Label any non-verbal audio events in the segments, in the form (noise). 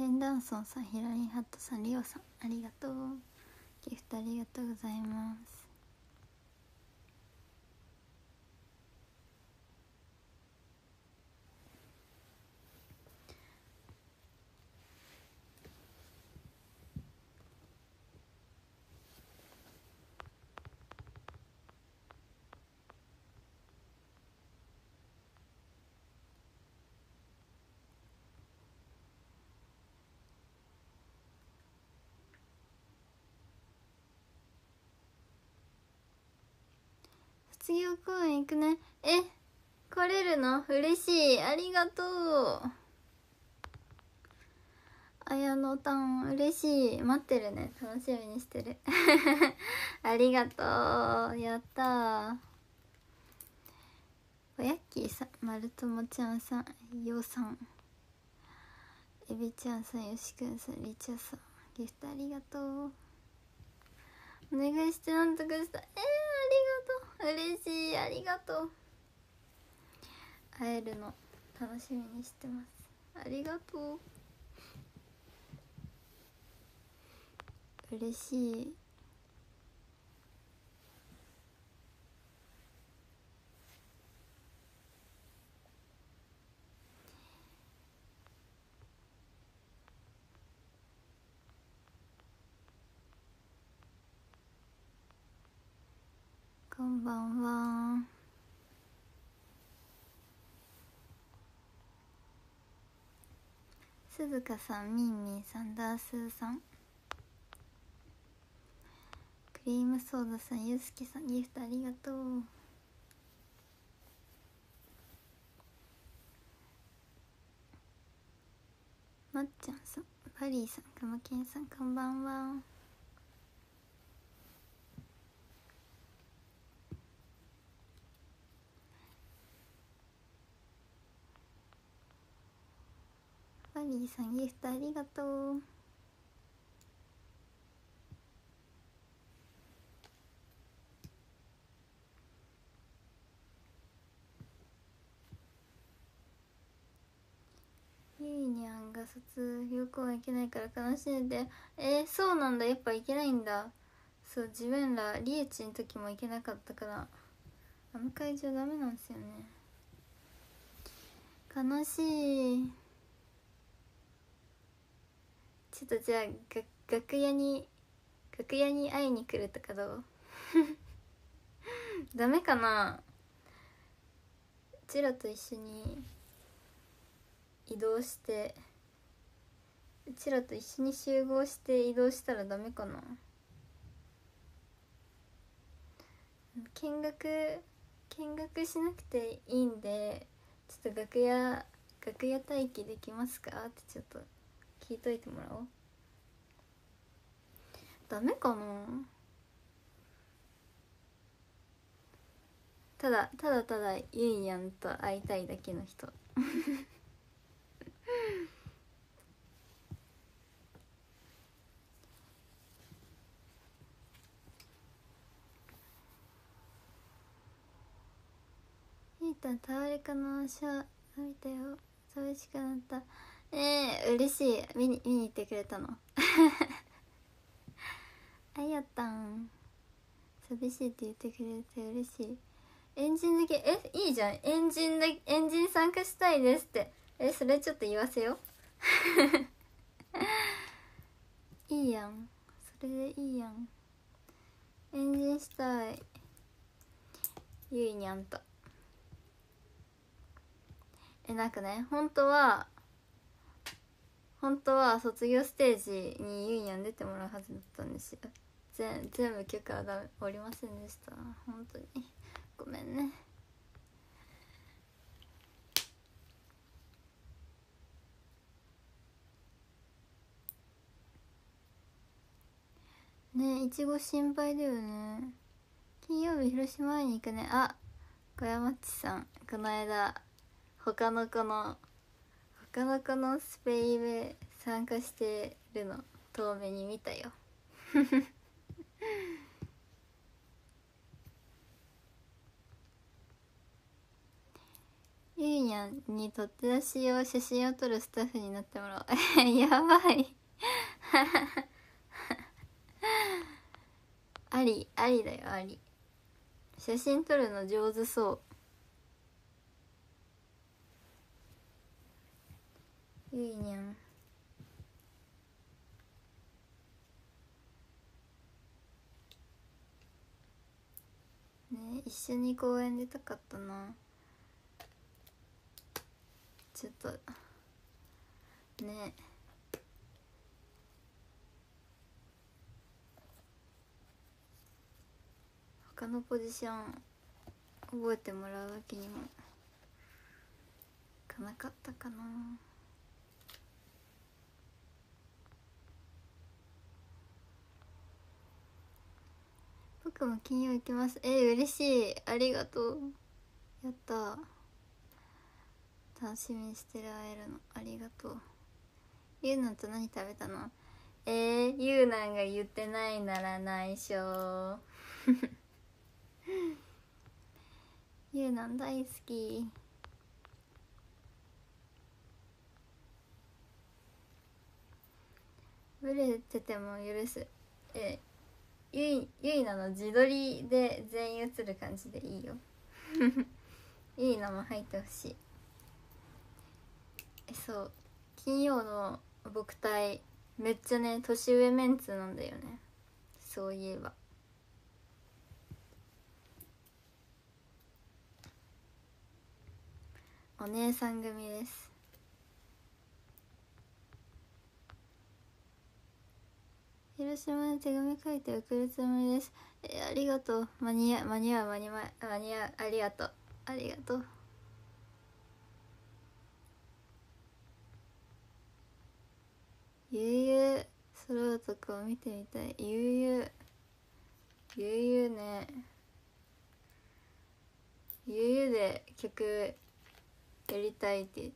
ヘンダンソンさんヒラリンハットさんリオさんありがとう。ギフトありがとうございます。卒業公演行くね。え来れるの？嬉しい。ありがとう。綾野たん嬉しい。待ってるね。楽しみにしてる。(laughs) ありがとう。やったおやっきーさんまるともちゃんさんようさん。エビちゃんさんよしくんさんりちゃさんギフトありがとう。お願いしてなんとかした。えー、嬉しいありがとう。会えるの楽しみにしてます。ありがとう。嬉しい。こんばんは。鈴鹿さんみんみんさんダースーさん。クリームソーダさんゆうすけさんギフトありがとう。まっちゃんさんバリーさんくまけんさんこんばんは。バリーさんギフトありがとう。ゆいにゃんが卒業公演行けないから悲しんでえー、そうなんだ。やっぱ行けないんだ。そう自分らリエチの時も行けなかったから。あの会場ダメなんですよね。悲しい。ちょっとじゃあ楽屋に楽屋に会いに来るとかどう？(laughs) ダメかな？うちらと一緒に移動してうちらと一緒に集合して移動したらダメかな？見学見学しなくていいんでちょっと楽屋楽屋待機できますか？ってちょっと聞いといてもらおう。ダメかな？ただただただゆいやんと会いたいだけの人。ゆいたんタワレカのシャ見たよ。寂しくなった。えー、嬉しい。見に見に行ってくれたの。(laughs) あやったん。寂しいって言ってくれて嬉しい。エンジンだけえいいじゃん。エンジンだエンジン参加したいですって。えそれちょっと言わせよ (laughs) いいやん。それでいいやん。エンジンしたい。ゆいにゃんとえなんかね本当は本当は卒業ステージにゆいにゃん出てもらうはずだったんですよ。全全部許可はだおりませんでした。本当に。ごめんね。ねいちご心配だよね。金曜日広島に行くね。あ小山っちさん。この間他の子の他の子のスペイベ参加してるの遠目に見たよ。ゆいにゃんに取って出し用写真を撮るスタッフになってもらおう。(laughs) やばい。(laughs) ありありだよあり。写真撮るの上手そう。ゆいにゃんね一緒に公園出たかったな。ちょっと。ね。他のポジション覚えてもらうわけにもいかなかったかな。僕も金曜行きます。え嬉しい。ありがとう。やった楽しみにしてる会えるの。ありがとう。ゆうなんと何食べたの？えー、ゆうなんが言ってないなら内緒 (laughs) ゆうなん大好き。ブレてても許す。えゆいゆいなの自撮りで全員映る感じでいいよ。ゆ (laughs) いなも入ってほしい。えそう。金曜の僕隊めっちゃね年上メンツなんだよね。そういえば。お姉さん組です。広島に手紙書いて送るつもりです。えありがとう。間に合う間に合う間に合う間に合う。ありがとう。ありがとう。ゆうゆう揃うとこを見てみたい。ゆうゆうゆうゆうね。ゆうゆうで曲やりたいって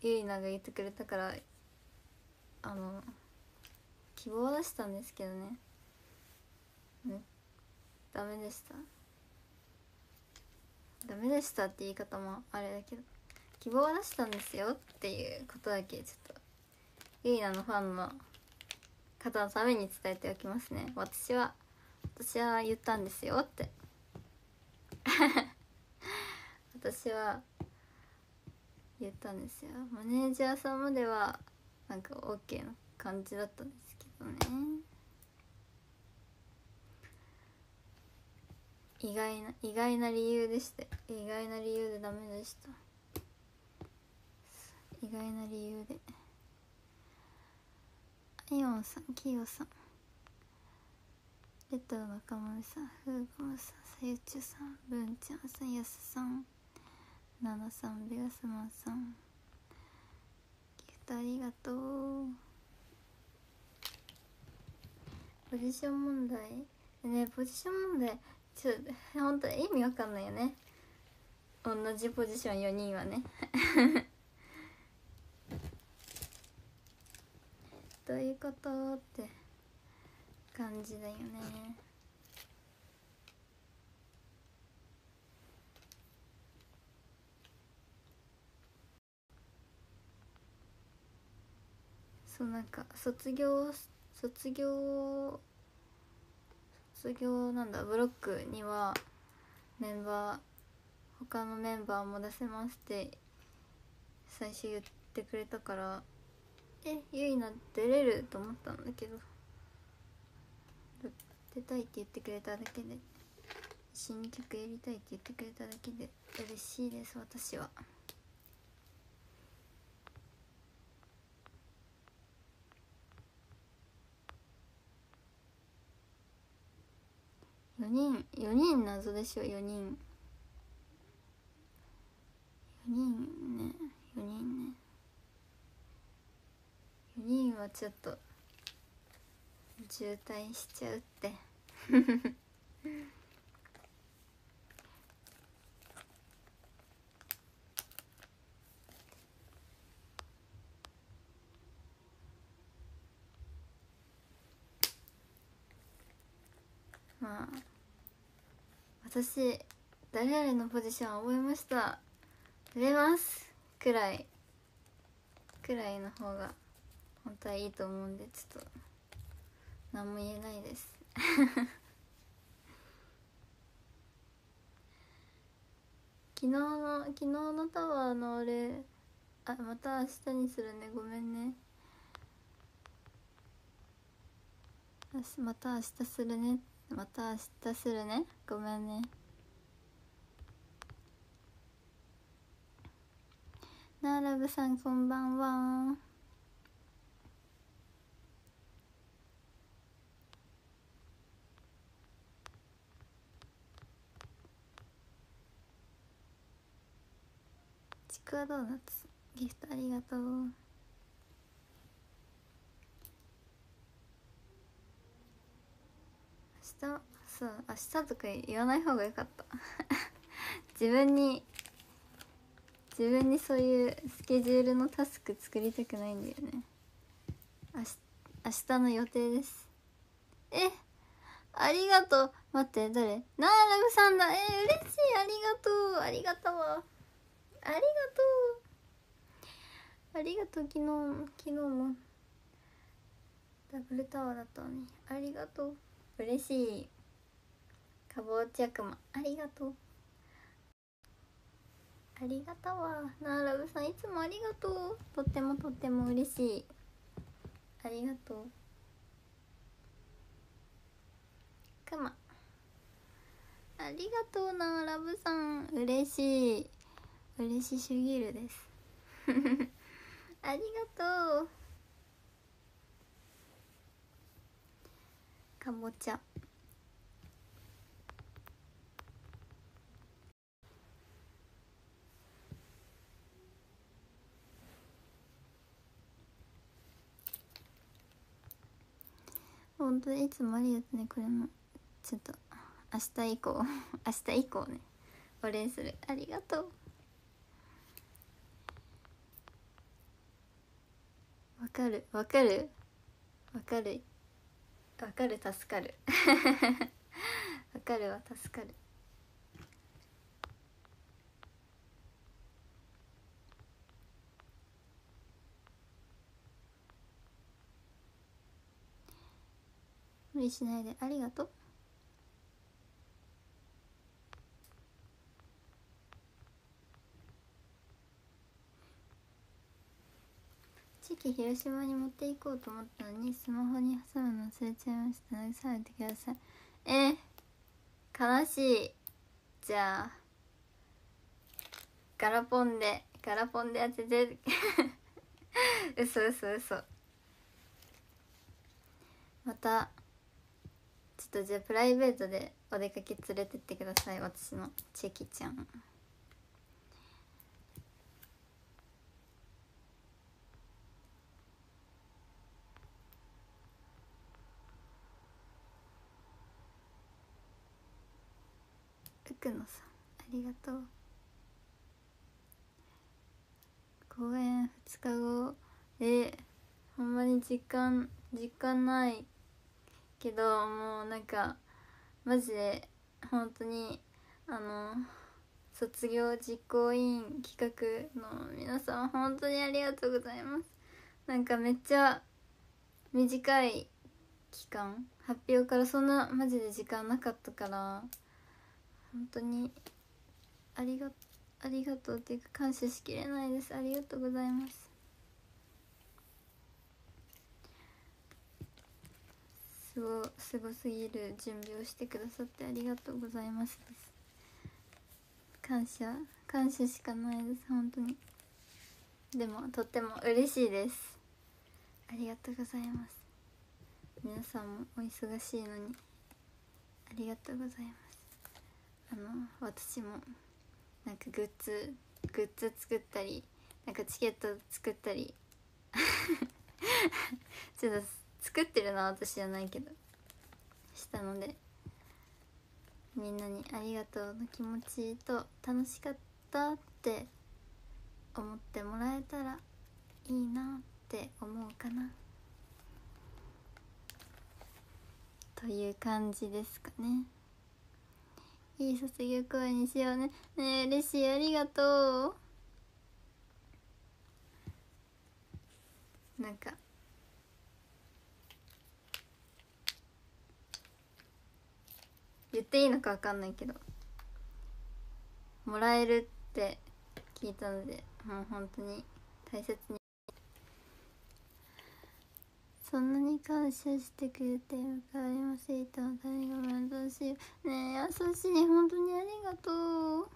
ゆいなが言ってくれたからあの希望は出したんですけどね。ダメでした。ダメでしたって言い方もあれだけど。希望は出したんですよっていうことだけちょっとゆいなのファンの方のために伝えておきますね。私は私は言ったんですよって。(laughs) 私は言ったんですよ。マネージャーさんまではなんか OK な感じだったんですね。意外な意外な理由でした意外な理由でダメでした。意外な理由で。あイオンさんキヨさん。レトロ中丸さんフーゴムさんさゆちゅさんブンちゃんさんやすさんナナさんベガスマンさん。ギフトありがとう。ポジション問題？ねポジション問題ちょっと (laughs) 本当意味わかんないよね。同じポジション4人はね。(laughs) どういうことって感じだよね。そうなんか卒業し卒業卒業なんだブロックにはメンバー他のメンバーも出せますって最初言ってくれたからえゆいな出れると思ったんだけど出たいって言ってくれただけで新曲やりたいって言ってくれただけで嬉しいです私は。4人4人謎でしょ4人。4人ね4人ね。4人はちょっと渋滞しちゃうって。ま (laughs) あ私誰々のポジション覚えました。売れます。くらい。くらいの方が本当はいいと思うんでちょっと何も言えないです。(laughs) 昨日の昨日のタワーの俺あまた明日にするね。ごめんね。また明日するね。ってまた明日するね。ごめんね。なあラブさんこんばんは。ちくわドーナツ。ギフトありがとう。日そう明日とか言わない方がよかった。(laughs) 自分に自分にそういうスケジュールのタスク作りたくないんだよね。明日明日の予定です。えありがとう。待って誰？なあラブさんだ。えー、嬉しい。ありがとう。ありがとう。ありがとう。ありがとう昨日昨日も。ダブルタワーだったのに。ありがとう。嬉しい。かぼちゃくまありがとう。ありがとうわ。なあラブさんいつもありがとう。とってもとっても嬉しい。ありがとう。くま。ありがとうなあラブさん。嬉しい。嬉しすぎるです。(laughs) ありがとう。かぼちゃ。本当にいつもありがとねこれも。ちょっと明日以降 (laughs) 明日以降ねお礼する。ありがとう。わかるわかる。わかる。わかる助かる。(laughs) わかるは助かる。無理しないで。ありがとう。広島に持っていこうと思ったのにスマホに挟むの忘れちゃいました。慰めてください。え、悲しい。じゃあガラポンでガラポンで当てて。(laughs) 嘘嘘嘘。またちょっとじゃあプライベートでお出かけ連れてってください私のチェキちゃん。福野さ。んありがとう。公演2日後。えほんまに実感実感ないけどもうなんかマジで本当にあの卒業実行委員企画の皆さん本当にありがとうございます。なんかめっちゃ短い期間。発表からそんなマジで時間なかったから。本当にありがありがとうっていうか感謝しきれないです。ありがとうございます。すごすごすぎる準備をしてくださってありがとうございます感謝感謝しかないです。本当に。でもとっても嬉しいです。ありがとうございます。皆さんもお忙しいのに。ありがとうございます。あの私もなんかグッズグッズ作ったりなんかチケット作ったり (laughs) ちょっと作ってるのは私じゃないけどしたのでみんなにありがとうの気持ちと楽しかったって思ってもらえたらいいなって思うかな。という感じですかね。いい卒業公演にしようね。ねえ嬉しいありがとう。なんか。言っていいのかわかんないけど。もらえるって聞いたのでもう本当に大切にそんなに感謝してくれて向かいませいた誰が面倒しいねえ優しい。本当にありがとう。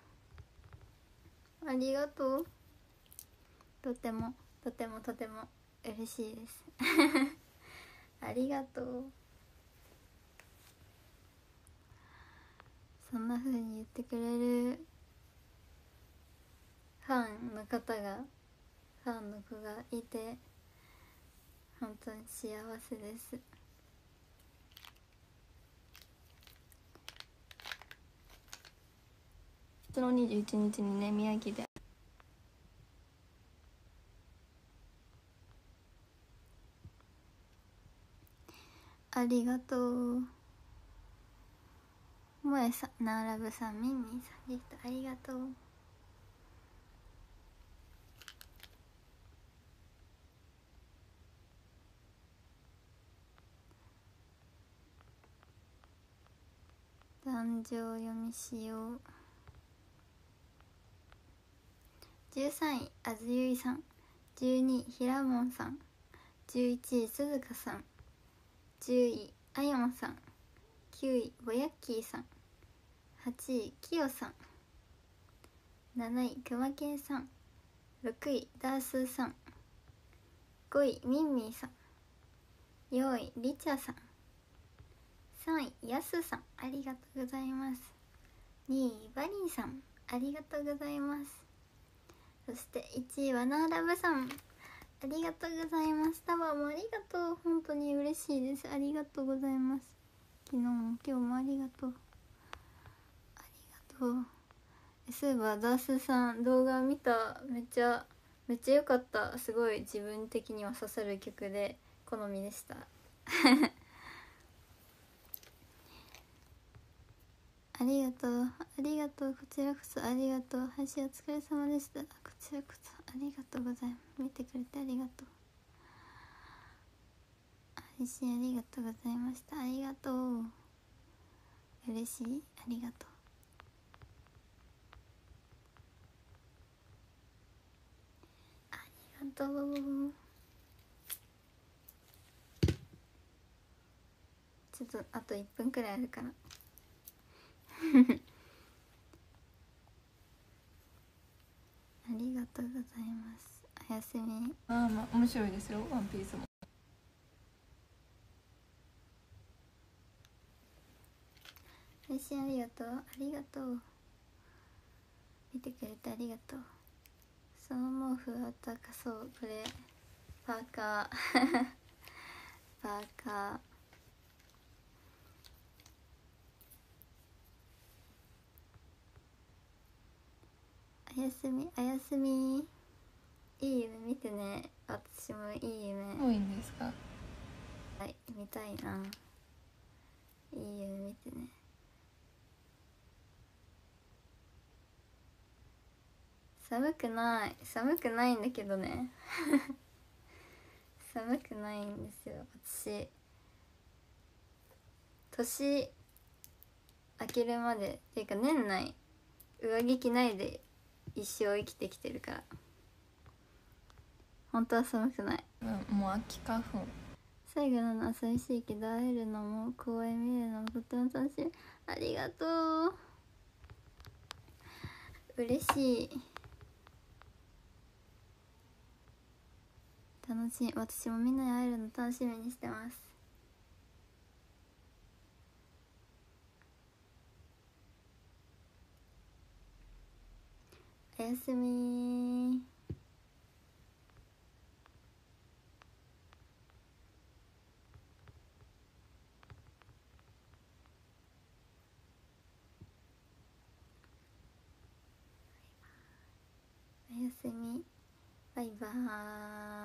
ありがとう。とてもとてもとても嬉しいです。(laughs) ありがとう。そんな風に言ってくれるファンの方がファンの子がいて本当に幸せです。月の21日にね宮城で。ありがとう。もえさんナーラブさんミンミンさんギフトありがとう壇上読みしよう。13位あずゆいさん。12位ひらもん。さん11位すずかさん。10位あやまさん。9位ぼやっきーさん。8位きよさん。7位くまけんさん。6位ダースーさん。5位みんみんさん。4位りちゃさん。3位やすさんありがとうございます。2位バリーさんありがとうございます。そして1位はナーラブさんありがとうございます。タワーもありがとう。本当に嬉しいです。ありがとうございます。昨日も今日もありがとう。ありがとう。そういえばダースさん動画見た。めっちゃめっちゃ良かった。すごい自分的には刺さる曲で好みでした。ありがとう。ありがとう。こちらこそありがとう。配信お疲れ様でした。こちらこそありがとうございます。見てくれてありがとう。配信ありがとうございました。ありがとう。嬉しい。ありがとう。ありがとう。ちょっとあと1分くらいあるからありがとうございます。おやすみ。ああまあ面白いですよ。ワンピースも。配信ありがとうありがとう。見てくれてありがとう。その毛布あったかそうこれ。パーカー。(laughs) パーカーおやすみおやすみ。いい夢見てね。私もいい夢。多いんですか？はい見たいな。いい夢見てね。寒くない。寒くないんだけどね。(laughs) 寒くないんですよ私。年明けるまで。っていうか年内。上着着ないで一生生きてきてるから。本当は寒くない。うんもう秋花粉。最後なのは寂しいけど会えるのも公園見るのもとっても楽しい。ありがとう。嬉しい。楽しい。私もみんなに会えるの楽しみにしてますおやすみおやすみ。バイバーイ。